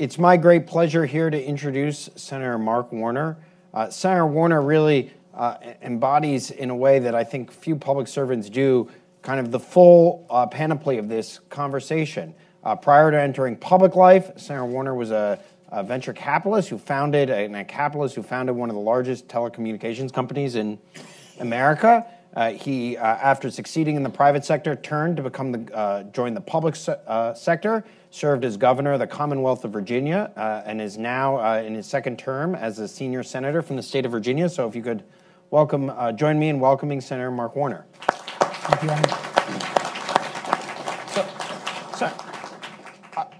It's my great pleasure here to introduce Senator Mark Warner. Uh, Senator Warner really uh, embodies, in a way that I think few public servants do, kind of the full uh, panoply of this conversation. Uh, prior to entering public life, Senator Warner was a, a venture capitalist who founded, and a capitalist who founded one of the largest telecommunications companies in America. Uh, he, uh, after succeeding in the private sector, turned to become the uh, join the public se- uh, sector. Served as governor of the Commonwealth of Virginia, uh, and is now uh, in his second term as a senior senator from the state of Virginia. So, if you could welcome, join me in welcoming Senator Mark Warner. Thank you. So, so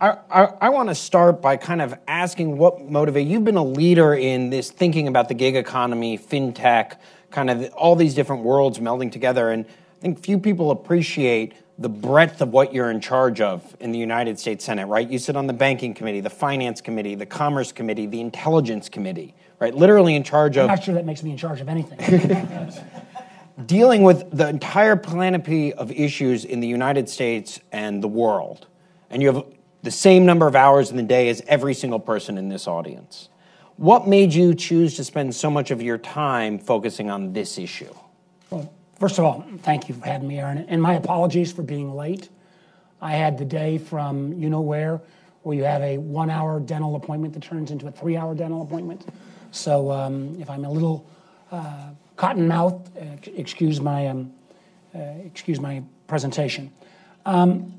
I, I, I want to start by kind of asking what motivated you've been a leader in this thinking about the gig economy, fintech kind of all these different worlds melding together. And I think few people appreciate the breadth of what you're in charge of in the United States Senate, right? You sit on the banking committee, the finance committee, the commerce committee, the intelligence committee, right? Literally in charge of. I'm not sure that makes me in charge of anything. dealing with the entire panoply of issues in the United States and the world. And you have the same number of hours in the day as every single person in this audience. What made you choose to spend so much of your time focusing on this issue? Well, first of all, thank you for having me, Aaron. And my apologies for being late. I had the day from you know where, where you have a one hour dental appointment that turns into a three hour dental appointment. So um, if I'm a little uh, cotton mouth, uh, excuse my, um, uh, excuse my presentation. Um,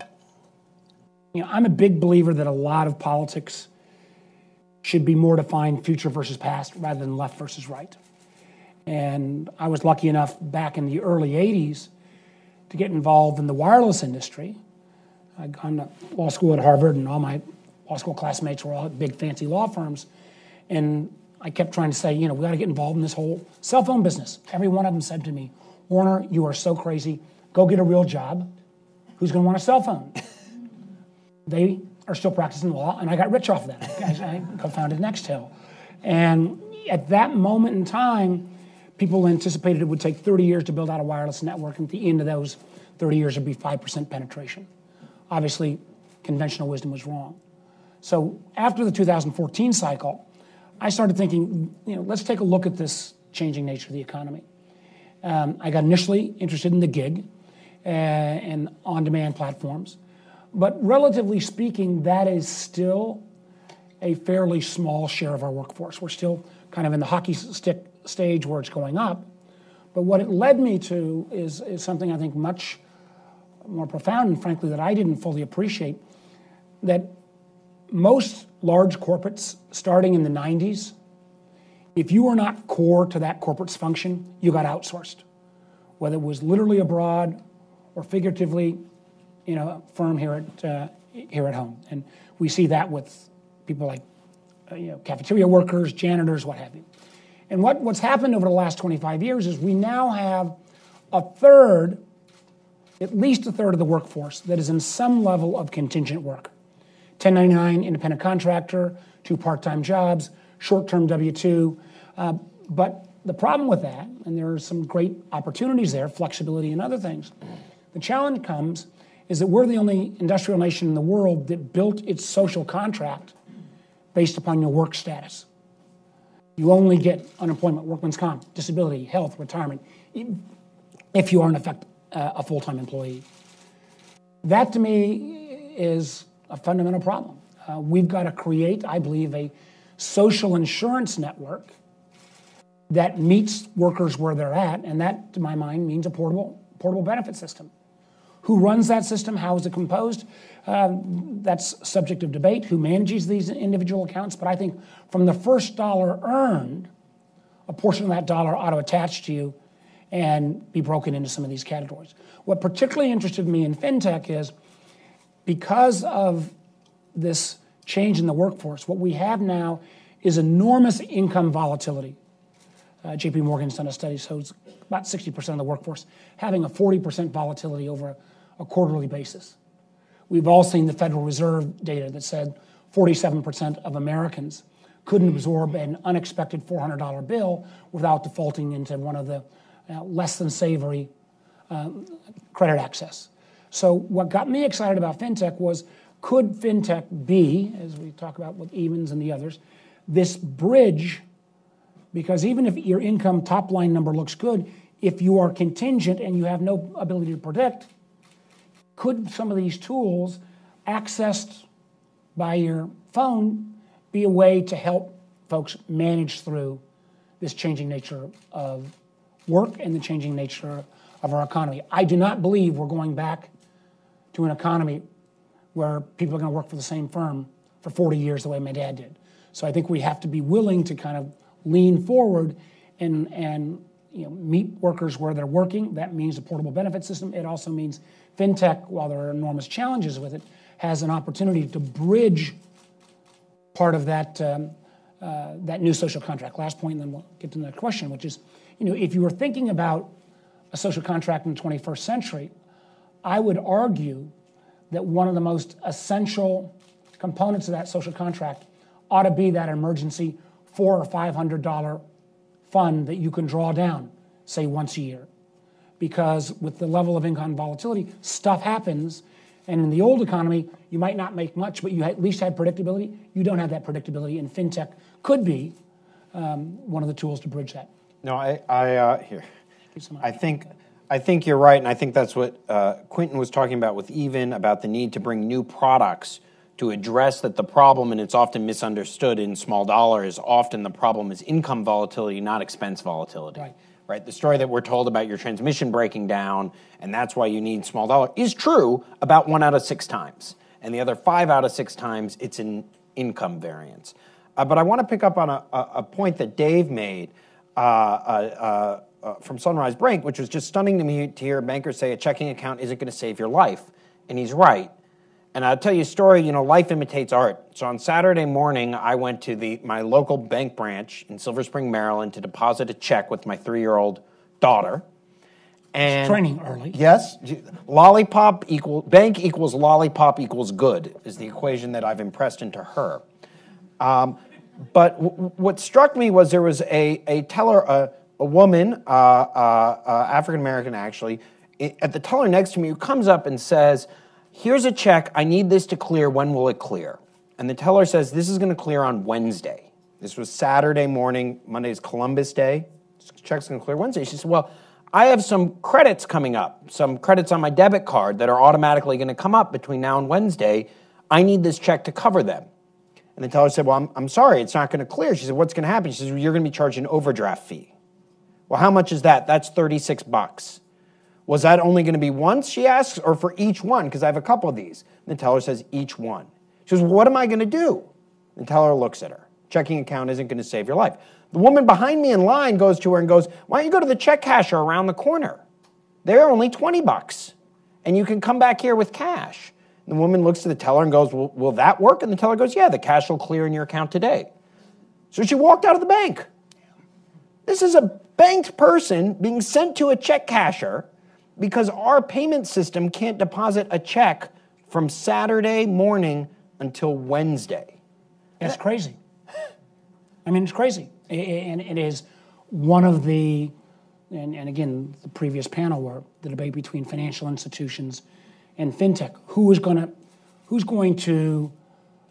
you know, I'm a big believer that a lot of politics should be more defined future versus past rather than left versus right. And I was lucky enough back in the early 80s to get involved in the wireless industry. I'd gone to law school at Harvard, and all my law school classmates were all at big fancy law firms. And I kept trying to say, you know, we got to get involved in this whole cell phone business. Every one of them said to me, Warner, you are so crazy. Go get a real job. Who's going to want a cell phone? they are still practicing law, and I got rich off of that. I, I co-founded Nextel, and at that moment in time, people anticipated it would take 30 years to build out a wireless network, and at the end of those 30 years, would be 5% penetration. Obviously, conventional wisdom was wrong. So after the 2014 cycle, I started thinking, you know, let's take a look at this changing nature of the economy. Um, I got initially interested in the gig uh, and on-demand platforms. But relatively speaking, that is still a fairly small share of our workforce. We're still kind of in the hockey stick stage where it's going up. But what it led me to is, is something I think much more profound and frankly that I didn't fully appreciate that most large corporates starting in the 90s, if you were not core to that corporate's function, you got outsourced. Whether it was literally abroad or figuratively you know, firm here at uh, here at home, and we see that with people like uh, you know cafeteria workers, janitors, what have you. And what, what's happened over the last 25 years is we now have a third, at least a third of the workforce that is in some level of contingent work. 1099 independent contractor, two part-time jobs, short-term W-2. Uh, but the problem with that, and there are some great opportunities there, flexibility and other things, the challenge comes is that we're the only industrial nation in the world that built its social contract based upon your work status. You only get unemployment, workman's comp, disability, health, retirement, if you are in effect uh, a full time employee. That to me is a fundamental problem. Uh, we've got to create, I believe, a social insurance network that meets workers where they're at, and that, to my mind, means a portable, portable benefit system. Who runs that system? How is it composed? Uh, that's subject of debate. Who manages these individual accounts? But I think from the first dollar earned, a portion of that dollar ought to attach to you and be broken into some of these categories. What particularly interested me in fintech is because of this change in the workforce, what we have now is enormous income volatility. Uh, JP Morgan's done a study, so it's about 60% of the workforce having a 40% volatility over a quarterly basis. We've all seen the Federal Reserve data that said 47% of Americans couldn't absorb an unexpected $400 bill without defaulting into one of the uh, less than savory uh, credit access. So, what got me excited about fintech was could fintech be, as we talk about with Evans and the others, this bridge? Because even if your income top line number looks good, if you are contingent and you have no ability to predict, could some of these tools accessed by your phone be a way to help folks manage through this changing nature of work and the changing nature of our economy? I do not believe we're going back to an economy where people are going to work for the same firm for 40 years the way my dad did. So I think we have to be willing to kind of lean forward and, and you know, meet workers where they're working. That means a portable benefit system. It also means fintech, while there are enormous challenges with it, has an opportunity to bridge part of that, um, uh, that new social contract. Last point, and then we'll get to the question, which is, you know, if you were thinking about a social contract in the 21st century, I would argue that one of the most essential components of that social contract ought to be that emergency four or five hundred dollar fund that you can draw down, say once a year. Because with the level of income volatility, stuff happens. And in the old economy, you might not make much, but you at least had predictability. You don't have that predictability, and fintech could be um, one of the tools to bridge that. No, I, I uh, here. I think I think you're right, and I think that's what uh, Quinton was talking about with Even about the need to bring new products to address that the problem, and it's often misunderstood in small dollars. Often the problem is income volatility, not expense volatility. Right. Right. The story that we're told about your transmission breaking down, and that's why you need small dollar, is true about one out of six times, and the other five out of six times it's an income variance. Uh, but I want to pick up on a, a, point that Dave made. Uh, uh, uh, uh, from Sunrise Bank, which was just stunning to me to hear bankers say a checking account isn't going to save your life. And he's right. And I'll tell you a story, you know, life imitates art. So on Saturday morning, I went to the, my local bank branch in Silver Spring, Maryland to deposit a check with my three year old daughter. And training early. Yes. Lollipop equal bank equals lollipop equals good is the equation that I've impressed into her. Um, but what struck me was there was a, a teller, a, a woman, uh, uh, uh African American actually, at the teller next to me who comes up and says, Here's a check. I need this to clear. When will it clear? And the teller says, This is going to clear on Wednesday. This was Saturday morning. Monday is Columbus Day. This check's going to clear Wednesday. She said, Well, I have some credits coming up, some credits on my debit card that are automatically going to come up between now and Wednesday. I need this check to cover them. And the teller said, Well, I'm, I'm sorry, it's not going to clear. She said, What's going to happen? She says, well, You're going to be charged an overdraft fee. Well, how much is that? That's 36 bucks. Was that only going to be once, she asks, or for each one? Because I have a couple of these. And the teller says, each one. She says, what am I going to do? The teller looks at her. Checking account isn't going to save your life. The woman behind me in line goes to her and goes, why don't you go to the check casher around the corner? They're only 20 bucks. And you can come back here with cash. And the woman looks to the teller and goes, well, will that work? And the teller goes, yeah, the cash will clear in your account today. So she walked out of the bank. This is a banked person being sent to a check casher because our payment system can't deposit a check from Saturday morning until Wednesday. That's crazy. I mean, it's crazy. And it is one of the, and, and again, the previous panel were the debate between financial institutions and fintech. Who is going to, who's going to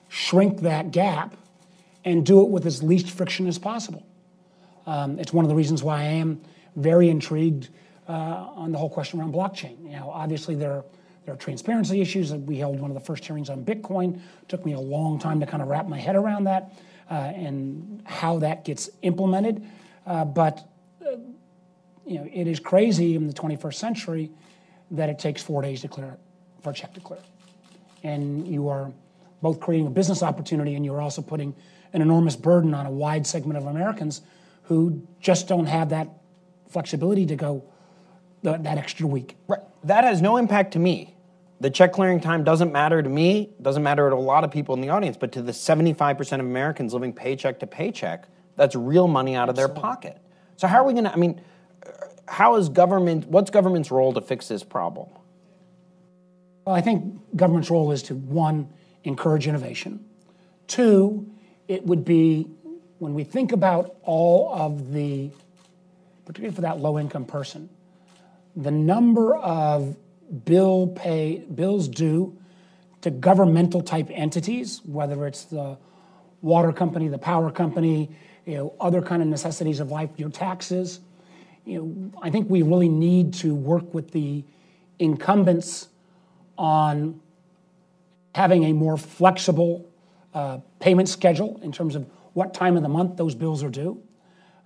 shrink that gap and do it with as least friction as possible? Um, it's one of the reasons why I am very intrigued uh, on the whole question around blockchain. You know, obviously there are, there are transparency issues. We held one of the first hearings on Bitcoin. It took me a long time to kind of wrap my head around that uh, and how that gets implemented. Uh, but uh, you know, it is crazy in the 21st century that it takes four days to clear for a check to clear, and you are both creating a business opportunity and you're also putting an enormous burden on a wide segment of Americans who just don't have that flexibility to go the, that extra week. Right. That has no impact to me. The check clearing time doesn't matter to me, doesn't matter to a lot of people in the audience, but to the 75% of Americans living paycheck to paycheck, that's real money out of their pocket. So how are we going to, I mean, how is government, what's government's role to fix this problem? Well, I think government's role is to, one, encourage innovation. Two, it would be when we think about all of the, particularly for that low income person, the number of bill pay bills due to governmental type entities, whether it's the water company, the power company, you know, other kind of necessities of life, your taxes. You know, I think we really need to work with the incumbents on having a more flexible uh, payment schedule in terms of what time of the month those bills are due.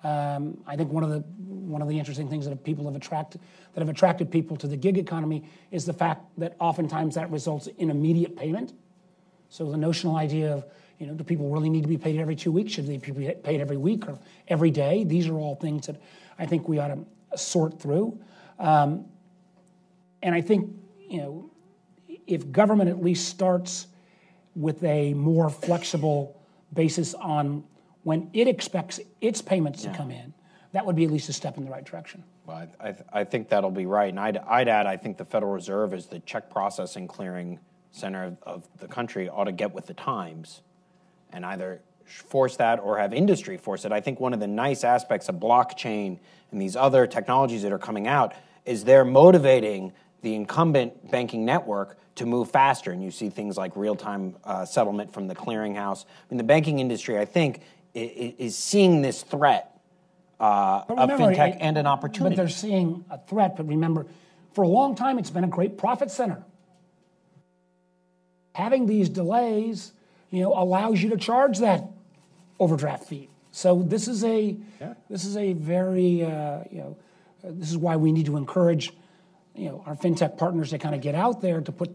Um, I think one of the one of the interesting things that people have attracted that have attracted people to the gig economy is the fact that oftentimes that results in immediate payment. So the notional idea of you know, do people really need to be paid every two weeks? Should they be paid every week or every day? These are all things that I think we ought to sort through. Um, and I think you know, if government at least starts with a more flexible basis on when it expects its payments yeah. to come in, that would be at least a step in the right direction. Well, I, I, I think that'll be right. And I'd, I'd, add, I think the Federal Reserve is the check processing clearing center of, of the country ought to get with the times and either force that or have industry force it. I think one of the nice aspects of blockchain and these other technologies that are coming out is they're motivating the incumbent banking network to move faster. And you see things like real time uh, settlement from the clearinghouse. I mean, the banking industry, I think, is seeing this threat uh, remember, of fintech it, and an opportunity. But they're seeing a threat. But remember, for a long time, it's been a great profit center. Having these delays, you know, allows you to charge that overdraft fee. So this is a yeah. this is a very uh, you know this is why we need to encourage you know our fintech partners to kind of get out there to put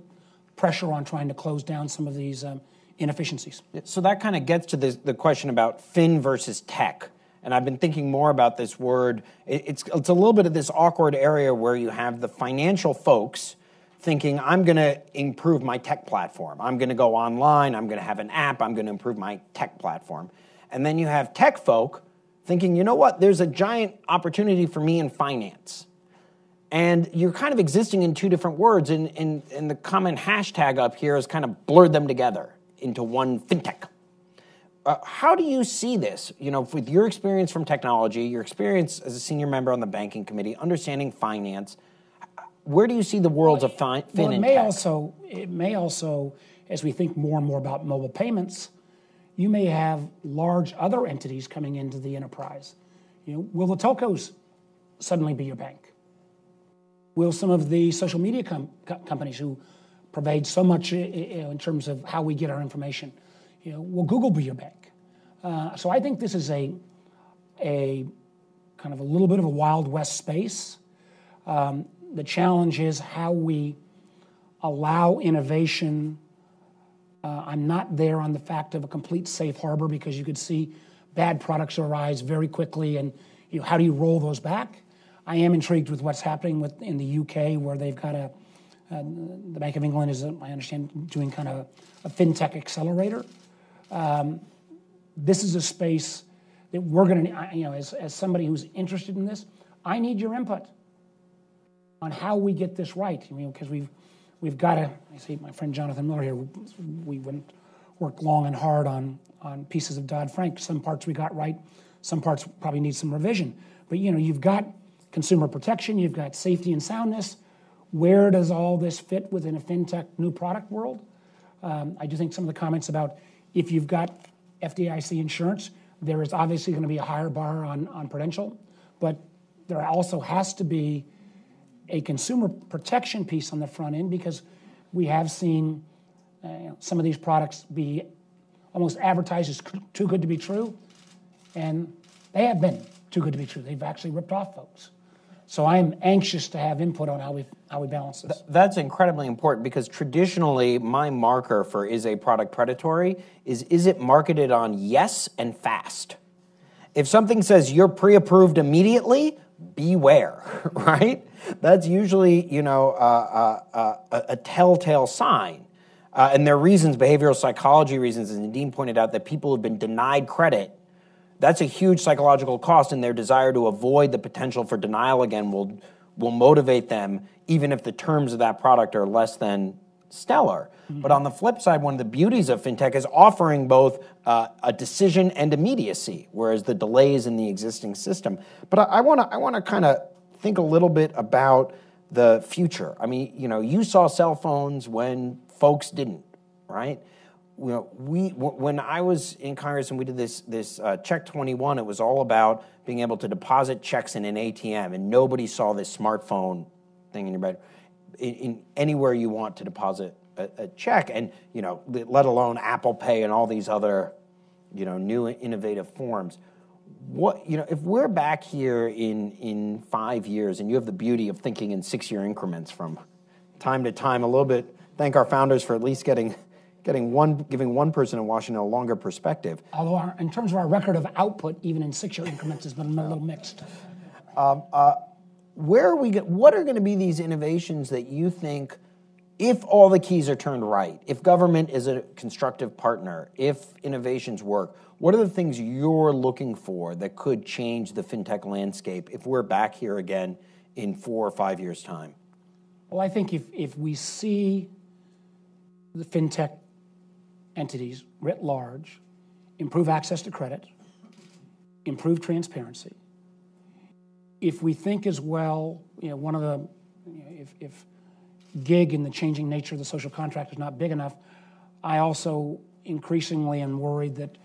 pressure on trying to close down some of these um, inefficiencies. So that kind of gets to this, the question about fin versus tech. And I've been thinking more about this word. It's, it's a little bit of this awkward area where you have the financial folks thinking, I'm going to improve my tech platform. I'm going to go online. I'm going to have an app. I'm going to improve my tech platform. And then you have tech folk thinking, you know what? There's a giant opportunity for me in finance and you're kind of existing in two different words and, and, and the common hashtag up here has kind of blurred them together into one fintech. Uh, how do you see this you know with your experience from technology your experience as a senior member on the banking committee understanding finance where do you see the worlds of fin, well, it may tech? also it may also as we think more and more about mobile payments you may have large other entities coming into the enterprise. You know will the telcos suddenly be your bank? Will some of the social media com- companies who so much in terms of how we get our information, you know, will Google be your bank? Uh, so I think this is a, a kind of a little bit of a wild west space. Um, the challenge is how we allow innovation. Uh, I'm not there on the fact of a complete safe harbor because you could see bad products arise very quickly, and you know, how do you roll those back? I am intrigued with what's happening with, in the UK, where they've got a, the Bank of England is, I understand, doing kind of a fintech accelerator. Um, this is a space that we're going to, you know, as, as somebody who's interested in this, I need your input on how we get this right. I mean, because we've we've got to. I see my friend Jonathan Miller here. We went worked long and hard on on pieces of Dodd Frank. Some parts we got right. Some parts probably need some revision. But you know, you've got consumer protection, you've got safety and soundness. Where does all this fit within a fintech new product world? Um, I do think some of the comments about if you've got FDIC insurance, there is obviously going to be a higher bar on, on Prudential, but there also has to be a consumer protection piece on the front end because we have seen uh, some of these products be almost advertised as too good to be true, and they have been too good to be true. They've actually ripped off folks. So I'm anxious to have input on how we how we balance this. That's incredibly important because traditionally my marker for is a product predatory is is it marketed on yes and fast. If something says you're pre-approved immediately, beware, right? That's usually you know uh, uh, uh, a telltale sign. Uh, and there are reasons, behavioral psychology reasons, as Nadine pointed out, that people have been denied credit that's a huge psychological cost, and their desire to avoid the potential for denial again will, will motivate them, even if the terms of that product are less than stellar. Mm-hmm. But on the flip side, one of the beauties of fintech is offering both uh, a decision and immediacy, whereas the delays in the existing system. But I want to I want to kind of think a little bit about the future. I mean, you know, you saw cell phones when folks didn't. right? You know, we when I was in Congress and we did this this uh, Check 21, it was all about being able to deposit checks in an ATM, and nobody saw this smartphone thing in your bed, in, in anywhere you want to deposit a, a, check, and you know, let alone Apple Pay and all these other, you know, new innovative forms. What you know, if we're back here in in five years, and you have the beauty of thinking in six year increments from time to time, a little bit. Thank our founders for at least getting getting one, giving one person in Washington a longer perspective. Although, our, in terms of our record of output, even in six-year increments, has been a little mixed. Um, uh, where are we? What are going to be these innovations that you think, if all the keys are turned right, if government is a constructive partner, if innovations work, what are the things you're looking for that could change the fintech landscape if we're back here again in four or five years' time? Well, I think if, if we see the fintech entities writ large improve access to credit, improve transparency. If we think as well, you know, one of the, you know, if, if gig and the changing nature of the social contract is not big enough, I also increasingly am worried that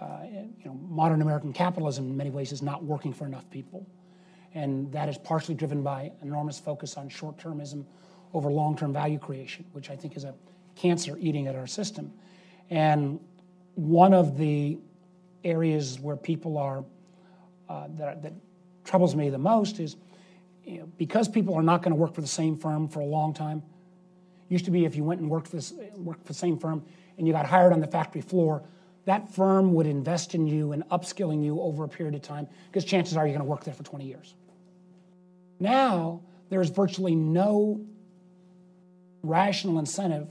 uh, you know, modern American capitalism in many ways is not working for enough people. And that is partially driven by enormous focus on short termism over long term value creation, which I think is a cancer eating at our system. And one of the areas where people are, uh, that, that, troubles me the most is you know, because people are not going to work for the same firm for a long time. Used to be if you went and worked for, this, worked for the same firm and you got hired on the factory floor, that firm would invest in you and upskilling you over a period of time because chances are you're going to work there for 20 years. Now, there's virtually no rational incentive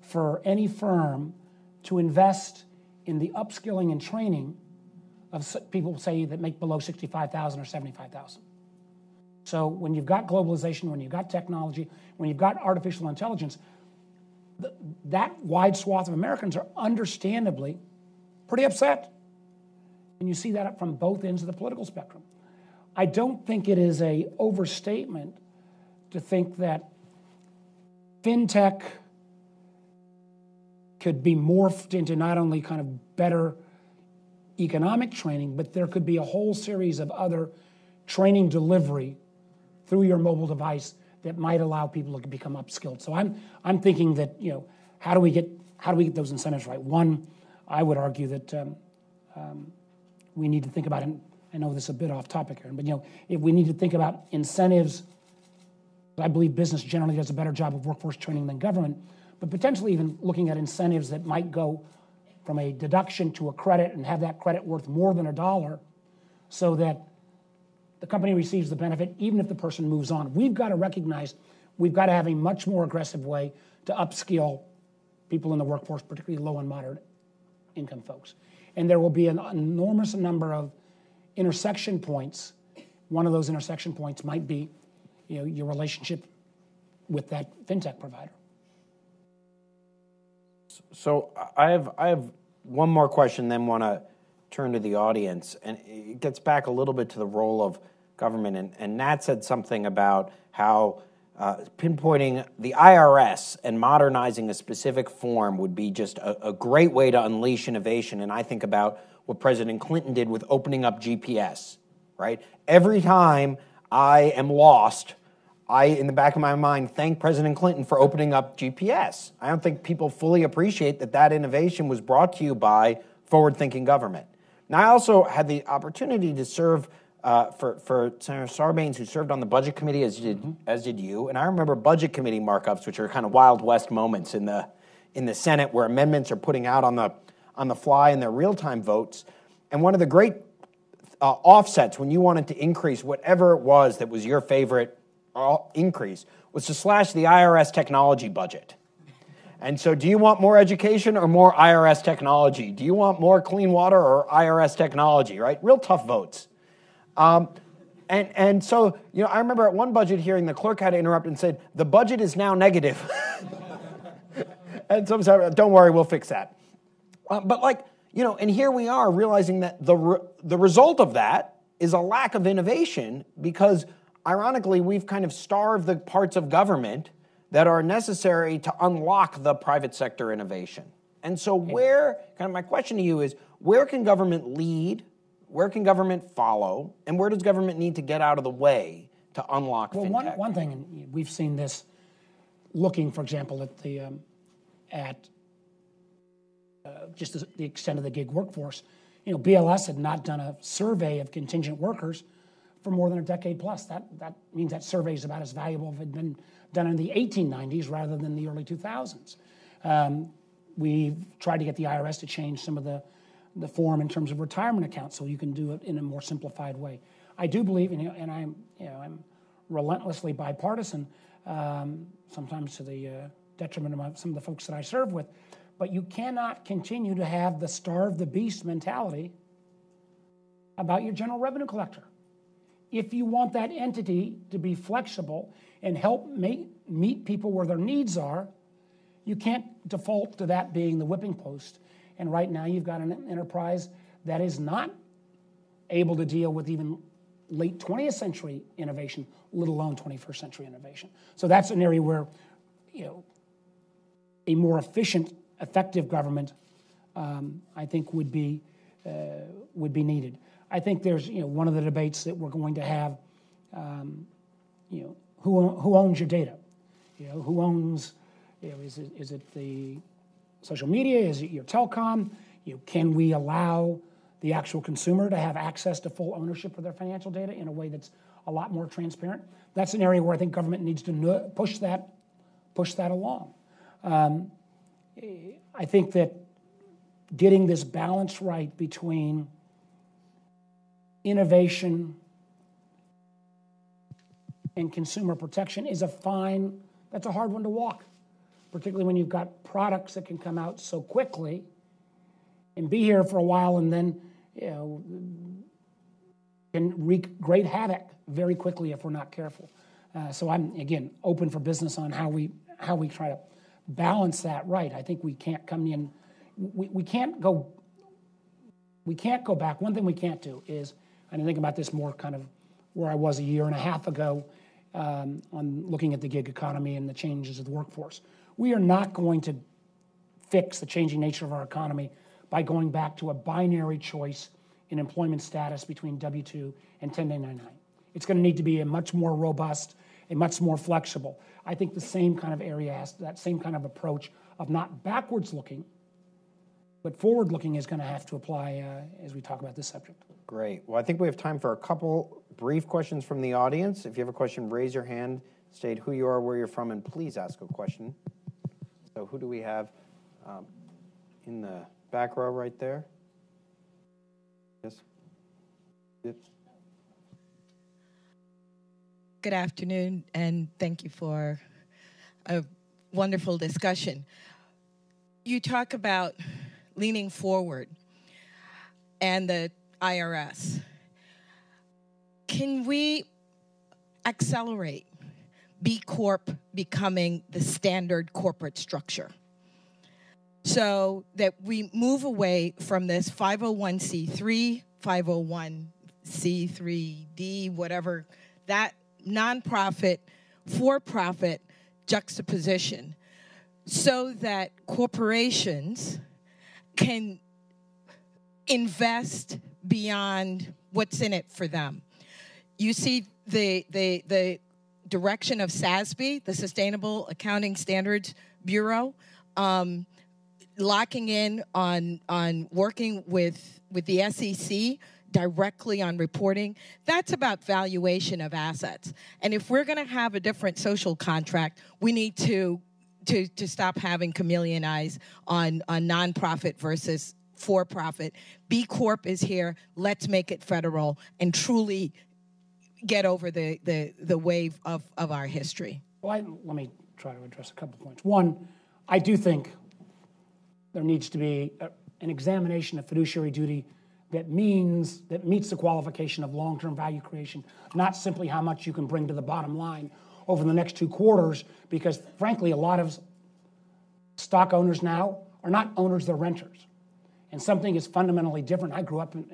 for any firm to invest in the upskilling and training of people say that make below 65,000 or 75,000. So when you've got globalization, when you've got technology, when you've got artificial intelligence, th- that wide swath of Americans are understandably pretty upset. And you see that from both ends of the political spectrum. I don't think it is a overstatement to think that fintech could be morphed into not only kind of better economic training, but there could be a whole series of other training delivery through your mobile device that might allow people to become upskilled. So I'm I'm thinking that you know how do we get how do we get those incentives right? One, I would argue that um, um, we need to think about and I know this is a bit off topic here, but you know if we need to think about incentives. I believe business generally does a better job of workforce training than government but potentially even looking at incentives that might go from a deduction to a credit and have that credit worth more than a dollar so that the company receives the benefit even if the person moves on. We've got to recognize we've got to have a much more aggressive way to upskill people in the workforce, particularly low and moderate income folks. And there will be an enormous number of intersection points. One of those intersection points might be you know, your relationship with that fintech provider. So I have I have one more question, then want to turn to the audience, and it gets back a little bit to the role of government. And, and Nat said something about how uh, pinpointing the IRS and modernizing a specific form would be just a, a great way to unleash innovation. And I think about what President Clinton did with opening up GPS. Right, every time I am lost I, in the back of my mind, thank President Clinton for opening up GPS. I don't think people fully appreciate that that innovation was brought to you by forward thinking government. Now, I also had the opportunity to serve uh, for, for Senator Sarbanes, who served on the Budget Committee, as did, mm-hmm. as did you. And I remember Budget Committee markups, which are kind of Wild West moments in the, in the Senate where amendments are putting out on the, on the fly in their real time votes. And one of the great uh, offsets when you wanted to increase whatever it was that was your favorite increase was to slash the IRS technology budget. And so, do you want more education or more IRS technology? Do you want more clean water or IRS technology, right? Real tough votes. Um, and, and so, you know, I remember at one budget hearing, the clerk had to interrupt and said, the budget is now negative. and some said, don't worry, we'll fix that. Uh, but like, you know, and here we are realizing that the, re- the result of that is a lack of innovation because ironically, we've kind of starved the parts of government that are necessary to unlock the private sector innovation. And so, where, kind of my question to you is where can government lead? Where can government follow? And where does government need to get out of the way to unlock well, fintech? One, one thing, and we've seen this looking, for example, at the um, at uh, just the, the extent of the gig workforce. You know, BLS had not done a survey of contingent workers for more than a decade plus. That that means that survey is about as valuable if it had been done in the 1890s rather than the early 2000s. Um, we've tried to get the IRS to change some of the the form in terms of retirement accounts so you can do it in a more simplified way. I do believe, and, and I'm you know I'm relentlessly bipartisan, um, sometimes to the uh, detriment of my, some of the folks that I serve with. But you cannot continue to have the starve the beast mentality about your general revenue collector. If you want that entity to be flexible and help make, meet people where their needs are, you can't default to that being the whipping post. And right now, you've got an enterprise that is not able to deal with even late 20th century innovation, let alone 21st century innovation. So that's an area where, you know, a more efficient, effective government, um, I think, would be uh, would be needed. I think there's, you know, one of the debates that we're going to have, um, you know, who who owns your data, you know, who owns, you know, is it is it the social media, is it your telecom, you know, can we allow the actual consumer to have access to full ownership of their financial data in a way that's a lot more transparent. That's an area where I think government needs to push that, push that along. Um, I think that getting this balance right between innovation and consumer protection is a fine, that's a hard one to walk, particularly when you've got products that can come out so quickly and be here for a while and then you know, can wreak great havoc very quickly if we're not careful. Uh, so I'm again open for business on how we how we try to balance that right. I think we can't come in. We, we can't go. We can't go back. One thing we can't do is, and I think about this more kind of where I was a year and a half ago um, on looking at the gig economy and the changes of the workforce. We are not going to fix the changing nature of our economy by going back to a binary choice in employment status between W 2 and 1099. It's going to need to be a much more robust, a much more flexible. I think the same kind of area has that same kind of approach of not backwards looking, but forward looking is going to have to apply uh, as we talk about this subject. Great. Well, I think we have time for a couple brief questions from the audience. If you have a question, raise your hand, state who you are, where you're from, and please ask a question. So, who do we have um, in the Back row right there. Yes. Yes. Good afternoon, and thank you for a wonderful discussion. You talk about leaning forward and the IRS. Can we accelerate B Corp becoming the standard corporate structure? so that we move away from this 501c3, 501c3d, whatever, that nonprofit, for profit juxtaposition, so that corporations can invest beyond what's in it for them. You see the, the, the direction of SASB, the Sustainable Accounting Standards Bureau. Um, locking in on on working with with the SEC directly on reporting that's about valuation of assets and if we're going to have a different social contract we need to to to stop having chameleon eyes on on nonprofit versus for profit b corp is here. Let's make it federal and truly get over the the the wave of of our history. Well I, let me try to address a couple points. One i do think there needs to be a, an examination of fiduciary duty that means that meets the qualification of long-term value creation, not simply how much you can bring to the bottom line over the next two quarters, because frankly, a lot of stock owners now are not owners, they're renters. And something is fundamentally different. I grew up in,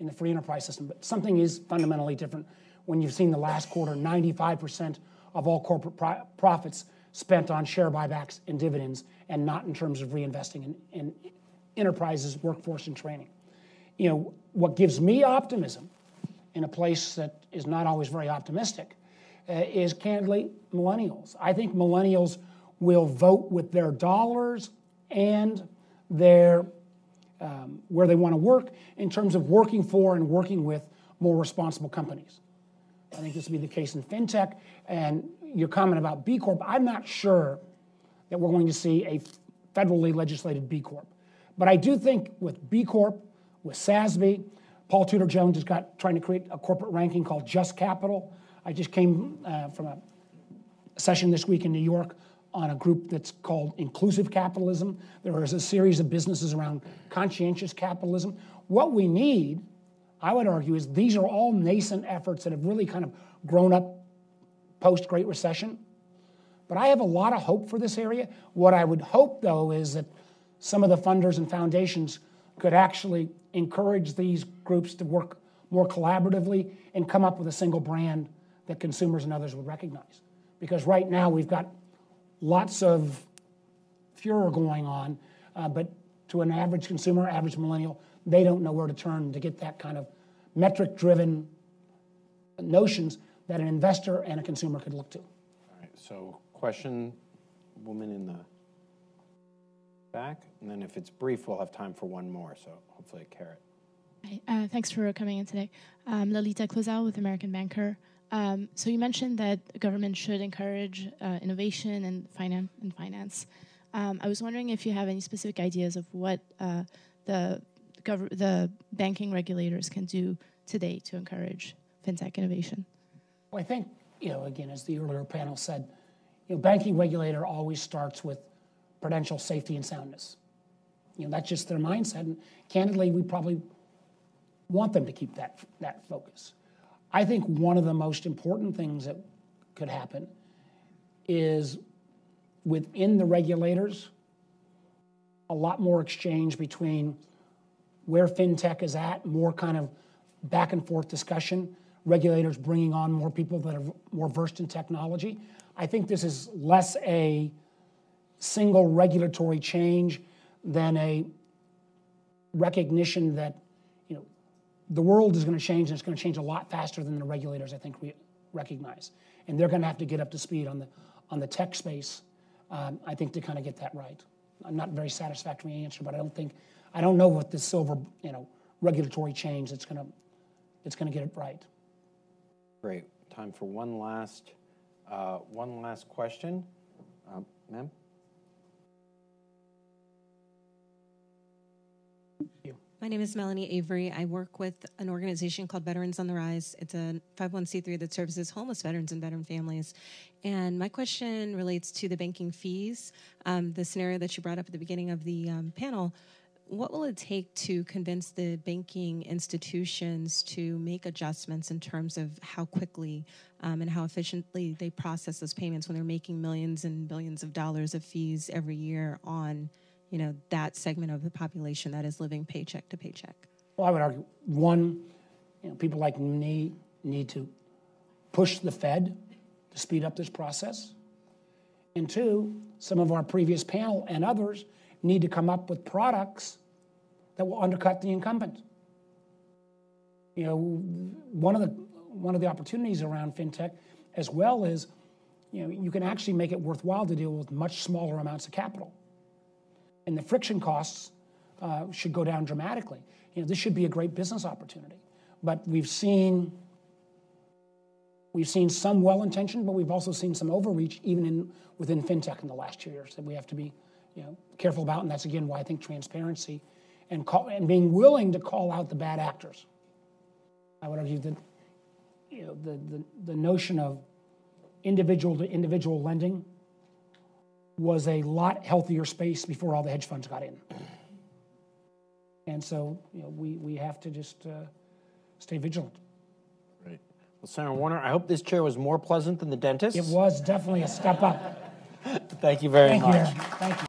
in the free enterprise system, but something is fundamentally different when you've seen the last quarter 95% of all corporate pro- profits spent on share buybacks and dividends and not in terms of reinvesting in, in enterprises, workforce, and training. You know, what gives me optimism in a place that is not always very optimistic is candidly millennials. I think millennials will vote with their dollars and their um, where they want to work in terms of working for and working with more responsible companies. I think this will be the case in fintech. And your comment about B Corp, I'm not sure that we're going to see a federally legislated B Corp. But I do think with B Corp, with SASB, Paul Tudor Jones has got trying to create a corporate ranking called Just Capital. I just came uh, from a session this week in New York on a group that's called Inclusive Capitalism. There is a series of businesses around conscientious capitalism. What we need, I would argue, is these are all nascent efforts that have really kind of grown up post Great Recession. But I have a lot of hope for this area. What I would hope, though, is that some of the funders and foundations could actually encourage these groups to work more collaboratively and come up with a single brand that consumers and others would recognize. Because right now we've got lots of furor going on, uh, but to an average consumer, average millennial, they don't know where to turn to get that kind of metric driven notions that an investor and a consumer could look to. All right, so question, woman in the back, and then if it's brief, we'll have time for one more, so hopefully a carrot. Hi, uh, thanks for coming in today. Um, Lalita Clozel with American Banker. Um, so you mentioned that government should encourage uh, innovation and finance. And finance. Um, I was wondering if you have any specific ideas of what uh, the the banking regulators can do today to encourage fintech innovation. Well, I think you know again, as the earlier panel said, you know, banking regulator always starts with prudential safety and soundness. You know, that's just their mindset, and candidly, we probably want them to keep that that focus. I think one of the most important things that could happen is within the regulators, a lot more exchange between where fintech is at, more kind of back and forth discussion, regulators bringing on more people that are more versed in technology. I think this is less a single regulatory change than a recognition that the world is going to change, and it's going to change a lot faster than the regulators, I think, we recognize. And they're going to have to get up to speed on the on the tech space, um, I think, to kind of get that right. I'm not very satisfactory answer, but I don't think I don't know what this silver, you know, regulatory change that's going to it's going to get it right. Great. Time for one last uh, one last question, um, ma'am. My name is Melanie Avery. I work with an organization called Veterans on the Rise. It's a 501c3 that services homeless veterans and veteran families. And my question relates to the banking fees, um, the scenario that you brought up at the beginning of the um, panel. What will it take to convince the banking institutions to make adjustments in terms of how quickly um, and how efficiently they process those payments when they're making millions and billions of dollars of fees every year on? You know that segment of the population that is living paycheck to paycheck? Well, I would argue one, you know, people like me need to push the Fed to speed up this process, and two, some of our previous panel and others need to come up with products that will undercut the incumbent. You know, one of the one of the opportunities around fintech, as well as, you know, you can actually make it worthwhile to deal with much smaller amounts of capital and the friction costs uh, should go down dramatically. You know, this should be a great business opportunity. But we've seen we've seen some well-intentioned, but we've also seen some overreach even in within fintech in the last two years that we have to be you know, careful about. And that's again why I think transparency and call, and being willing to call out the bad actors. I would argue that you know, the, the, the notion of individual to individual lending was a lot healthier space before all the hedge funds got in. And so, you know, we, we have to just uh, stay vigilant. Right. Well, Senator Warner, I hope this chair was more pleasant than the dentist. It was definitely a step up. Thank you very Thank much. You, Thank you.